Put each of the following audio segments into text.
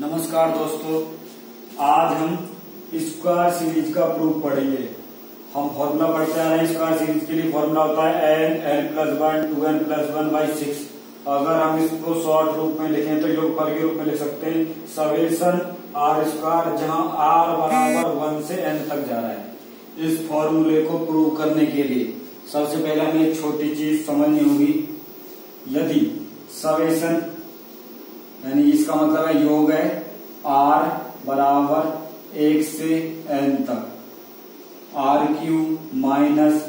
नमस्कार दोस्तों, आज हम स्क्वायर सीरीज़ का प्रूफ पढ़ेंगे। हम फॉर्मूला पढ़ते आ रहे हैं, स्क्वायर सीरीज़ के लिए फॉर्मूला होता है n n plus one two n plus one by six अगर हम इसको शॉर्ट रूप में लिखें तो योगफल के रूप में लिख सकते हैं सवेशन आर स्क्वायर जहाँ आर बराबर वन से एन तक जा रहा है। इस फॉर्मूले को प्रूव करने के लिए सबसे पहले हमें एक छोटी चीज़ समझनी होगी। यदि सवेशन यानी इसका मतलब है योग है आर बराबर एक से एन तक। R cube minus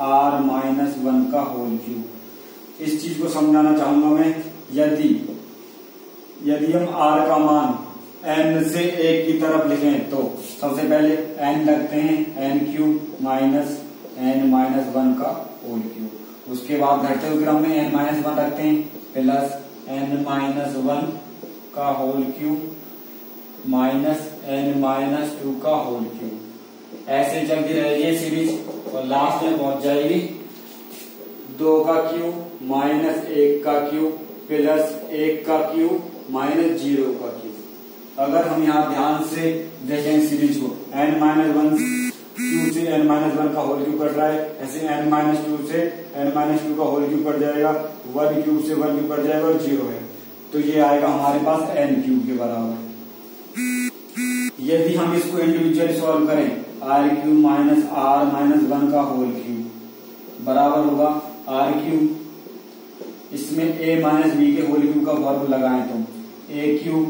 r minus one का होल क्यू इस चीज़ को समझाना चाहूँगा मैं, यदि यदि हम आर का मान एन से एक की तरफ़ लिखें तो सबसे पहले एन लगते हैं, n cube minus n minus one का होल क्यू उसके बाद घटते हुए क्रम में एन माइनस वन रखते हैं, प्लस एन माइनस वन का whole cube minus n minus two का होल क्यू ऐसे चलती रहेगी सीरीज़ और लास्ट में पहुँच जाएगी, दो का क्यू माइनस एक का क्यू प्लस एक का क्यू माइनस ज़ीरो का क्यू अगर हम यहाँ ध्यान से देखें सीरीज़ को एन माइनस वन टू से एन माइनस वन का होल क्यू कट रहा है। ऐसे एन माइनस टू से एन माइनस टू का होल क्यू कट जाएगा। वन क्यूब से वन क्यू कट जाएगा और ज़ीरो है। तो ये आएगा हमारे पास एन क्यूब के बराबर। यदि हम इसको इंडिविजुअली सॉल्व करें r cube minus r minus one का होल क्यू बराबर होगा। आर क्यू इसमें ए माइनस बी के होल क्यू का वर्ग लगाएँ तो a cube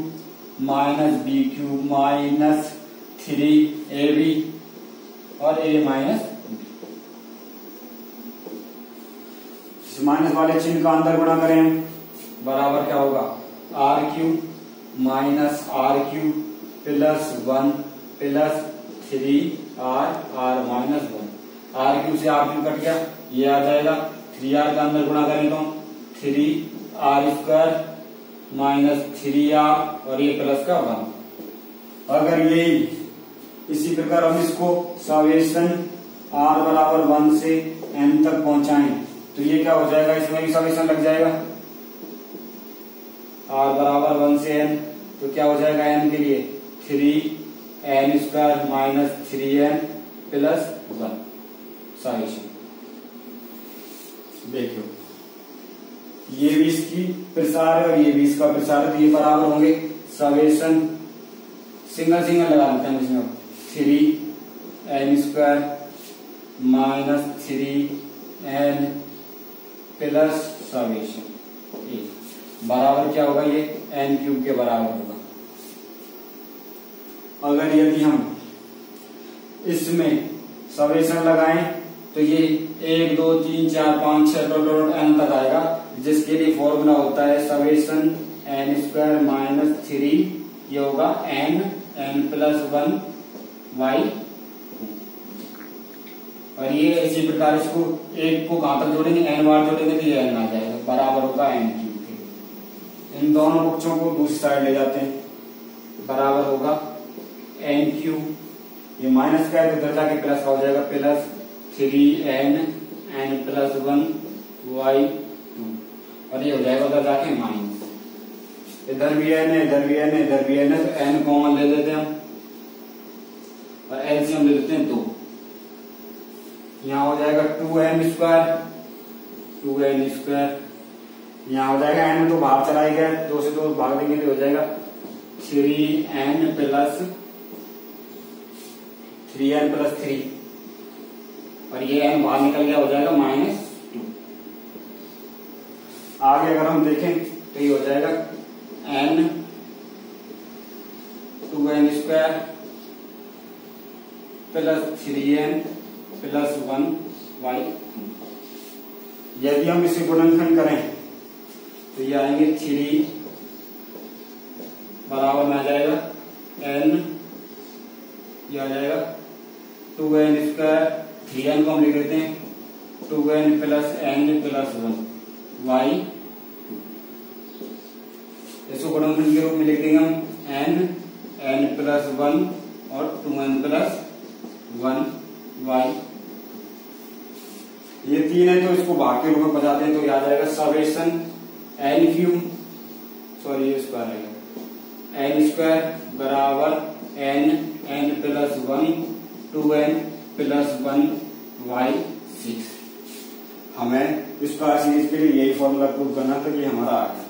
minus b cube minus three a b और ए माइनस बी माइनस वाले चिन्ह का अंदर गुणा करें हम। बराबर क्या होगा? R cube minus r cube plus one plus three r r minus one r cube से आर क्यू कट गया। ये आ जाएगा। थ्री आर का अंदर गुणा करें तो three r square minus three r और ये प्लस का वन अगर यही इसी प्रकार हम इसको सवेशन आर बराबर वन से एन तक पहुंचाएँ। तो ये क्या हो जाएगा? इसमें भी सवेशन लग जाएगा। आर बराबर वन से एन तो क्या हो जाएगा एन के लिए? Three n square minus three n plus one summation. देखो ये भी इसकी प्रसार है और ये भी इसका प्रसार है तो ये बराबर होंगे सवेशन। सिंगल सिंगल लगा देते हैं इसमें। Three n square minus three n plus summation बराबर क्या होगा ये? एन क्यूब के बराबर होगा। अगर यदि हम इसमें सवेशन लगाएँ तो ये एक, दो, तीन, चार, पाँच, छह डॉट एन तक आएगा, जिसके लिए फॉर्मूला होता है summation n square minus three ये होगा n n plus one by और ये इसी प्रकार इसको एक को कहाँ तक जोड़ेंगे? एन बार जोड़ेंगे तो ये एन आ जाएगा। बराबर होगा एन क्यूब के। इन दोनों पक्षों को दूसरी साइड ले जाते हैं। बराबर होगा एन क्यूब ये माइनस का है तो इधर जाके प्लस का हो जाएगा। Plus three n n plus one by two और ये हो जाएगा उधर जाके माइनस इधर भी एन है, इधर भी एन है, इधर भी एन है तो एन कॉमन ले लेते हैं हम। और एलसीएम ले लेते हैं दो। यहाँ हो जाएगा two n square two n square यहाँ हो जाएगा एन तो बाहर चला गया दो से दो भाग देंगे तो हो जाएगा three n plus three n plus three और ये एन बाहर निकल गया, हो जाएगा माइनस टू आगे अगर हम देखें तो ये हो जाएगा n two n square plus three n plus one by यदि हम इसे गुणनखंड करें तो ये आएँगे थ्री बराबर में आ जाएगा एन, ये आ जाएगा two n square, three n को हम लिख देते हैं, two n plus n plus one by इसको गुणनखंड के रूप में लिख देंगे हम एन एन प्लस वन और two n plus one by ये तीन है तो इसको भाग के रूप में बजाते हैं तो याद आएगा summation n cube sorry square आएगा एन स्क्वायर बराबर n n plus one two n plus one by six हमें इस स्क्वायर सीरीज़ के लिए यही फॉर्मूला प्रूव करना था कि हमारा आ गया